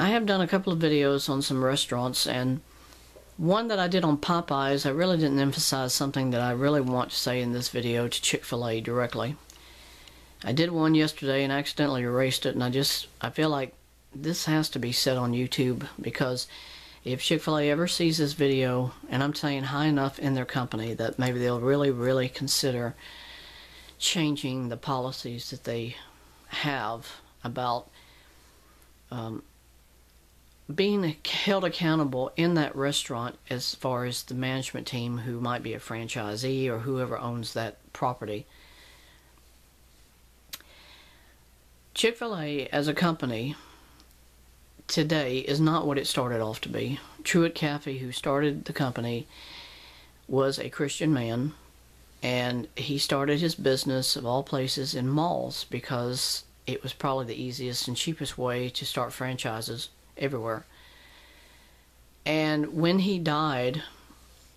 I have done a couple of videos on some restaurants, and one that I did on Popeyes, I really didn't emphasize something that I really want to say in this video to Chick fil A directly. I did one yesterday and accidentally erased it, and I just, I feel like this has to be said on YouTube because if Chick fil A ever sees this video, and I'm saying high enough in their company that maybe they'll really, really consider changing the policies that they have about um, being held accountable in that restaurant as far as the management team who might be a franchisee or whoever owns that property. Chick fil A as a company today is not what it started off to be. Truett Cathy, who started the company, was a Christian man, and he started his business of all places in malls because it was probably the easiest and cheapest way to start franchises everywhere. And when he died,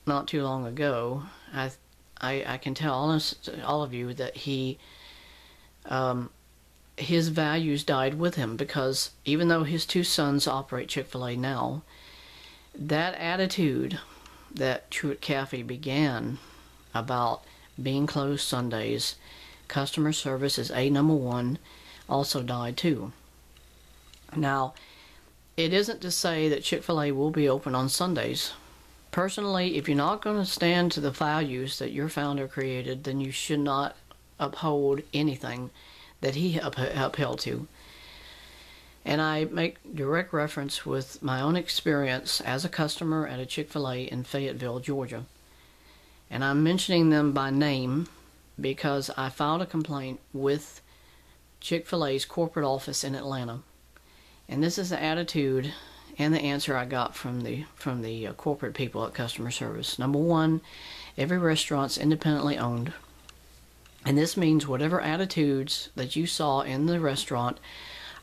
not too long ago, I, I, I can tell all, all of you that he um, his values died with him because even though his two sons operate Chick fil A now, that attitude that Truett Cathy began about being closed Sundays, customer service is a number one, also died too. Now, it isn't to say that Chick fil A will be open on Sundays. Personally, if you're not going to stand to the values that your founder created, then you should not uphold anything that he upheld to. And I make direct reference with my own experience as a customer at a Chick fil A in Fayetteville, Georgia. And I'm mentioning them by name because I filed a complaint with Chick fil A's corporate office in Atlanta. And this is the attitude and the answer I got from the from the uh, corporate people at customer service. Number one, every restaurant's independently owned. And this means whatever attitudes that you saw in the restaurant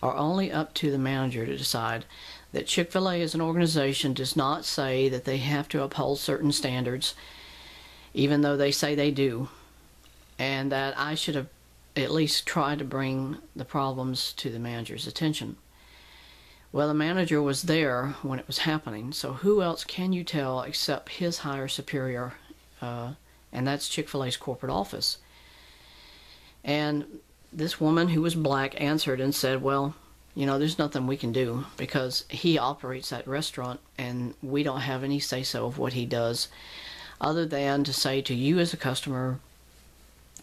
are only up to the manager to decide. That Chick fil A as an organization does not say that they have to uphold certain standards, even though they say they do. And that I should have at least tried to bring the problems to the manager's attention. Well, the manager was there when it was happening, so who else can you tell except his higher superior? Uh, and that's Chick fil A's corporate office. And this woman who was black answered and said, Well, you know, there's nothing we can do because he operates that restaurant and we don't have any say so of what he does other than to say to you as a customer,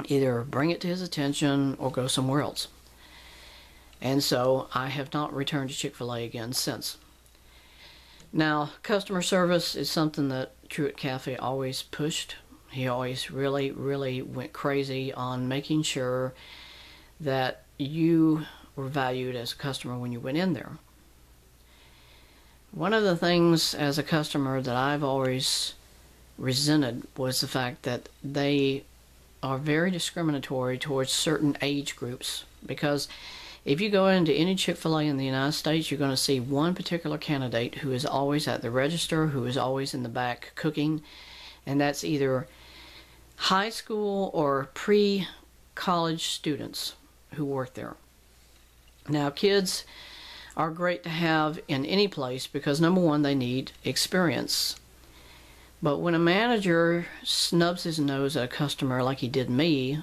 either bring it to his attention or go somewhere else. And so I have not returned to Chick fil A again since. Now, customer service is something that Truett Cathy always pushed he always really, really went crazy on making sure that you were valued as a customer when you went in there. One of the things as a customer that I've always resented was the fact that they are very discriminatory towards certain age groups because if you go into any Chick-fil-A in the United States, you're going to see one particular candidate who is always at the register, who is always in the back cooking, and that's either high school or pre college students who work there. Now, kids are great to have in any place because number one, they need experience. But when a manager snubs his nose at a customer like he did me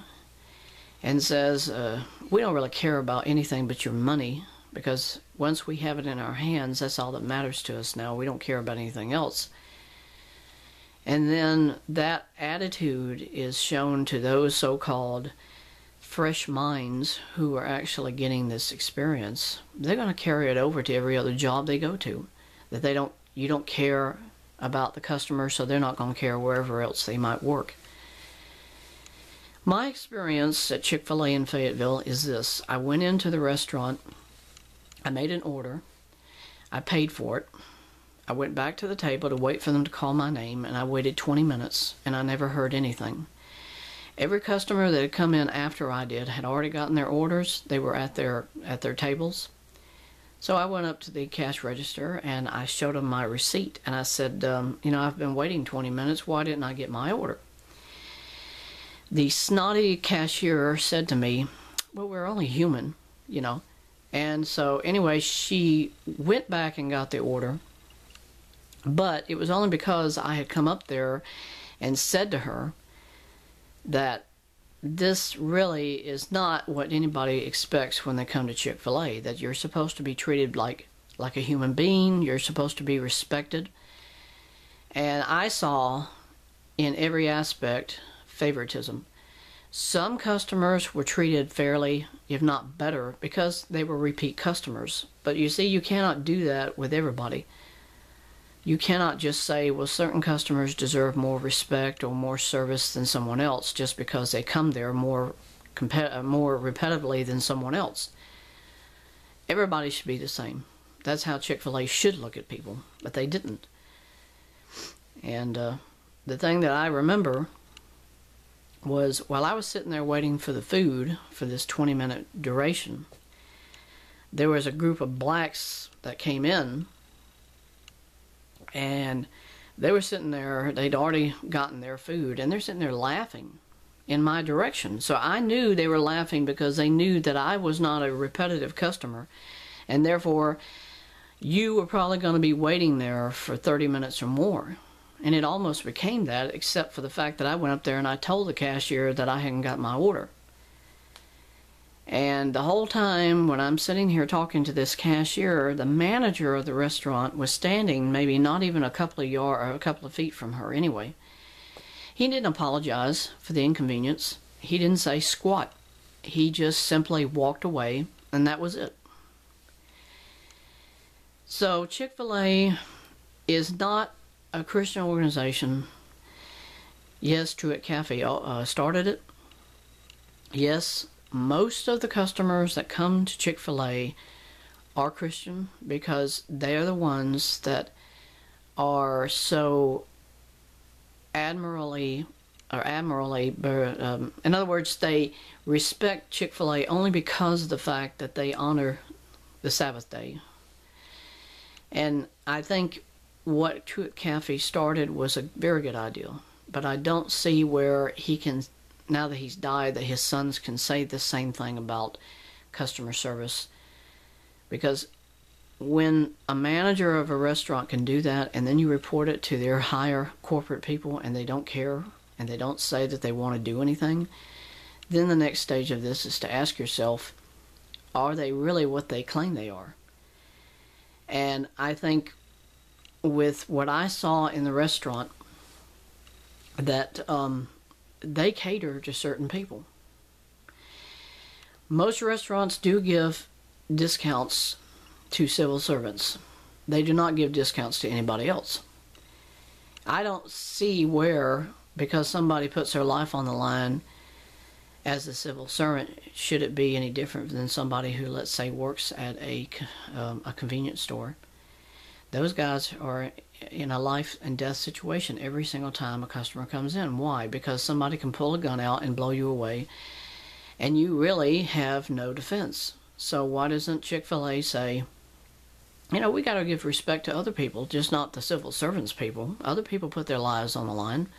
and says, uh, We don't really care about anything but your money because once we have it in our hands, that's all that matters to us now. We don't care about anything else. And then that attitude is shown to those so called fresh minds who are actually getting this experience. They're going to carry it over to every other job they go to. That they don't, you don't care about the customer, so they're not going to care wherever else they might work. My experience at Chick fil A in Fayetteville is this I went into the restaurant, I made an order, I paid for it. I went back to the table to wait for them to call my name, and I waited 20 minutes, and I never heard anything. Every customer that had come in after I did had already gotten their orders. They were at their at their tables. So I went up to the cash register and I showed them my receipt, and I said, um, "You know, I've been waiting 20 minutes. Why didn't I get my order?" The snotty cashier said to me, "Well, we're only human, you know." And so, anyway, she went back and got the order. But it was only because I had come up there and said to her that this really is not what anybody expects when they come to Chick-fil-A that you're supposed to be treated like like a human being, you're supposed to be respected. And I saw in every aspect favoritism. Some customers were treated fairly, if not better, because they were repeat customers. But you see, you cannot do that with everybody. You cannot just say, well, certain customers deserve more respect or more service than someone else just because they come there more uh, more repetitively than someone else. Everybody should be the same. That's how Chick-fil-A should look at people, but they didn't. And uh, the thing that I remember was while I was sitting there waiting for the food for this 20 minute duration, there was a group of blacks that came in and they were sitting there, they'd already gotten their food, and they're sitting there laughing in my direction. So I knew they were laughing because they knew that I was not a repetitive customer, and therefore you were probably going to be waiting there for 30 minutes or more. And it almost became that, except for the fact that I went up there and I told the cashier that I hadn't got my order. And the whole time when I'm sitting here talking to this cashier, the manager of the restaurant was standing maybe not even a couple of yard or a couple of feet from her anyway. He didn't apologize for the inconvenience. He didn't say squat. He just simply walked away and that was it. So Chick-fil-A is not a Christian organization. Yes, Truett Cathy uh, started it. Yes, most of the customers that come to Chick fil A are Christian because they are the ones that are so admirably or admirably, um, in other words, they respect Chick fil A only because of the fact that they honor the Sabbath day. And I think what Cathy started was a very good idea, but I don't see where he can now that he's died, that his sons can say the same thing about customer service. Because when a manager of a restaurant can do that and then you report it to their higher corporate people and they don't care and they don't say that they want to do anything, then the next stage of this is to ask yourself are they really what they claim they are? And I think with what I saw in the restaurant, that um, they cater to certain people. Most restaurants do give discounts to civil servants. They do not give discounts to anybody else. I don't see where, because somebody puts their life on the line as a civil servant, should it be any different than somebody who, let's say, works at a, um, a convenience store. Those guys are in a life and death situation every single time a customer comes in. Why? Because somebody can pull a gun out and blow you away, and you really have no defense. So why doesn't Chick-fil-A say, you know, we got to give respect to other people, just not the civil servants people. Other people put their lives on the line,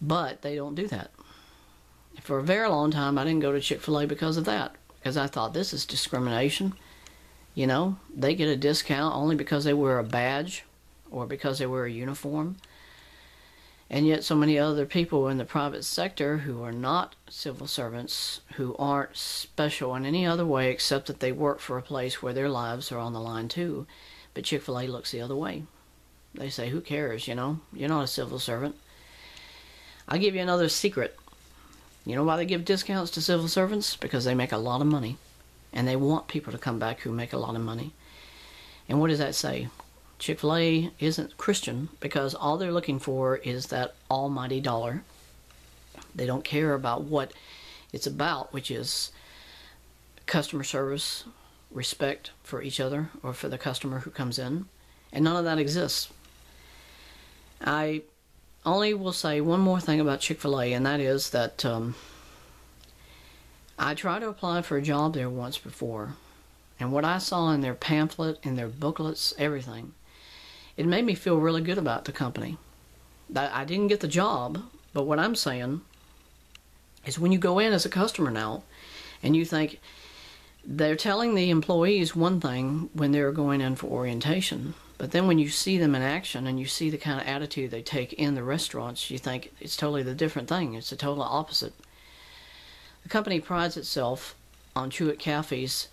but they don't do that. For a very long time, I didn't go to Chick-fil-A because of that, because I thought this is discrimination. You know, they get a discount only because they wear a badge or because they wear a uniform. And yet, so many other people in the private sector who are not civil servants, who aren't special in any other way except that they work for a place where their lives are on the line too. But Chick fil A looks the other way. They say, Who cares? You know, you're not a civil servant. I'll give you another secret. You know why they give discounts to civil servants? Because they make a lot of money. And they want people to come back who make a lot of money. And what does that say? Chick fil A isn't Christian because all they're looking for is that almighty dollar. They don't care about what it's about, which is customer service, respect for each other or for the customer who comes in. And none of that exists. I only will say one more thing about Chick fil A, and that is that um, I tried to apply for a job there once before. And what I saw in their pamphlet, in their booklets, everything, it made me feel really good about the company. I didn't get the job, but what I'm saying is when you go in as a customer now and you think, they're telling the employees one thing when they're going in for orientation, but then when you see them in action and you see the kind of attitude they take in the restaurants, you think it's totally the different thing. It's the total opposite. The company prides itself on Truett Cathy's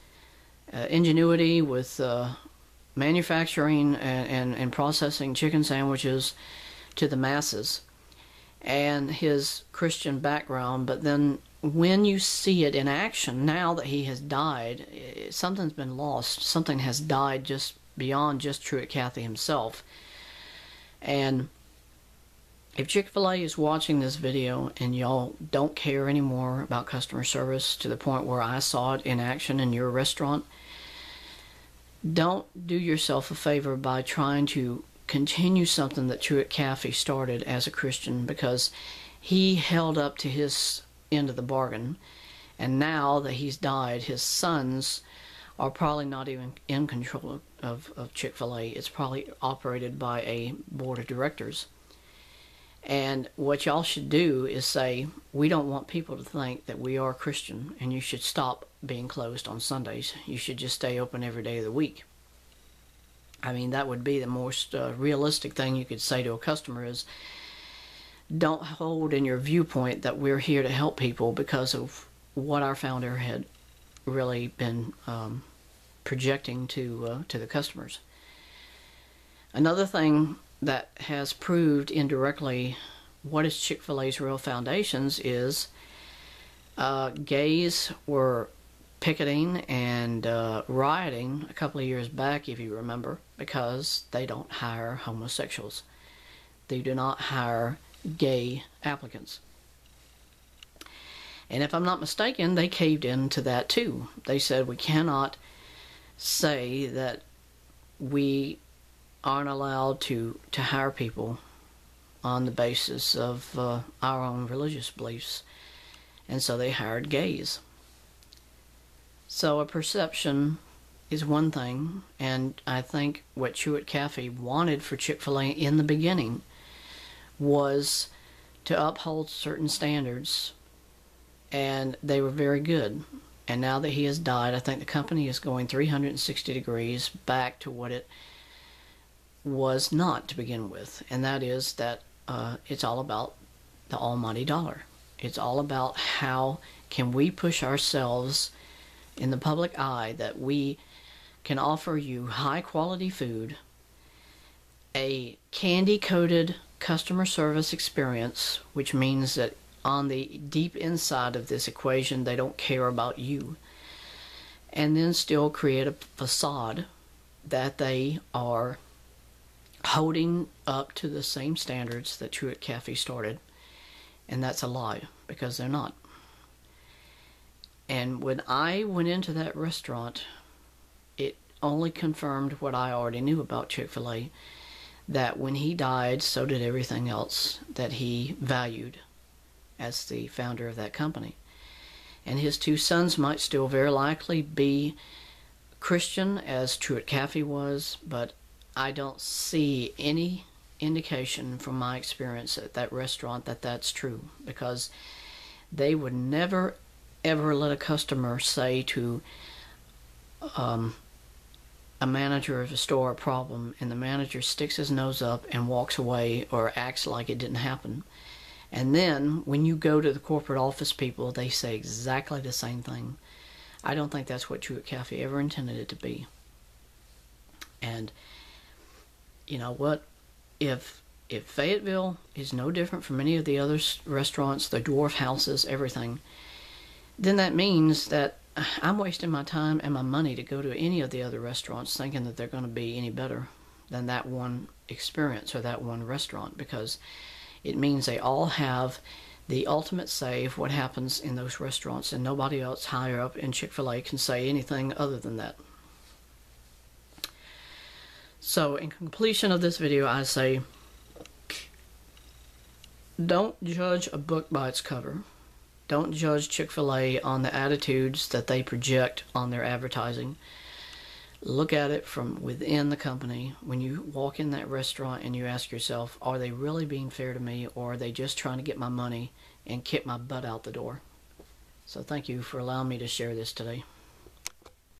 uh, ingenuity with uh, manufacturing and, and, and processing chicken sandwiches to the masses and his Christian background, but then when you see it in action, now that he has died, something's been lost. Something has died just beyond just Truett Cathy himself. And if Chick fil A is watching this video and y'all don't care anymore about customer service to the point where I saw it in action in your restaurant, don't do yourself a favor by trying to continue something that Truett Cathy started as a Christian because he held up to his end of the bargain. And now that he's died, his sons are probably not even in control of, of Chick fil A. It's probably operated by a board of directors. And what y'all should do is say, we don't want people to think that we are Christian, and you should stop being closed on Sundays. You should just stay open every day of the week. I mean, that would be the most uh, realistic thing you could say to a customer is, don't hold in your viewpoint that we're here to help people because of what our founder had really been um, projecting to uh, to the customers. Another thing that has proved indirectly what is Chick-fil-A's real foundations is uh, gays were picketing and uh, rioting a couple of years back, if you remember, because they don't hire homosexuals. They do not hire gay applicants. And if I'm not mistaken, they caved into that too. They said we cannot say that we aren't allowed to, to hire people on the basis of uh, our own religious beliefs. And so they hired gays. So a perception is one thing, and I think what Truett Cathy wanted for Chick fil A in the beginning was to uphold certain standards, and they were very good. And now that he has died, I think the company is going 360 degrees back to what it was not to begin with, and that is that uh, it's all about the almighty dollar. It's all about how can we push ourselves in the public eye that we can offer you high quality food, a candy coated customer service experience, which means that on the deep inside of this equation, they don't care about you, and then still create a facade that they are holding up to the same standards that Truett Cathy started. And that's a lie because they're not. And when I went into that restaurant, it only confirmed what I already knew about Chick fil A that when he died, so did everything else that he valued as the founder of that company. And his two sons might still very likely be Christian, as Truett Cathy was, but I don't see any indication from my experience at that restaurant that that's true because they would never ever let a customer say to um, a manager of a store a problem and the manager sticks his nose up and walks away or acts like it didn't happen. And then when you go to the corporate office people, they say exactly the same thing. I don't think that's what Truett Cathy ever intended it to be. And you know what? If if Fayetteville is no different from any of the other restaurants, the dwarf houses, everything, then that means that I'm wasting my time and my money to go to any of the other restaurants thinking that they're going to be any better than that one experience or that one restaurant because it means they all have the ultimate say of what happens in those restaurants and nobody else higher up in Chick-fil-A can say anything other than that. So in completion of this video I say don't judge a book by its cover. Don't judge Chick fil A on the attitudes that they project on their advertising. Look at it from within the company. When you walk in that restaurant and you ask yourself, are they really being fair to me or are they just trying to get my money and kick my butt out the door? So thank you for allowing me to share this today.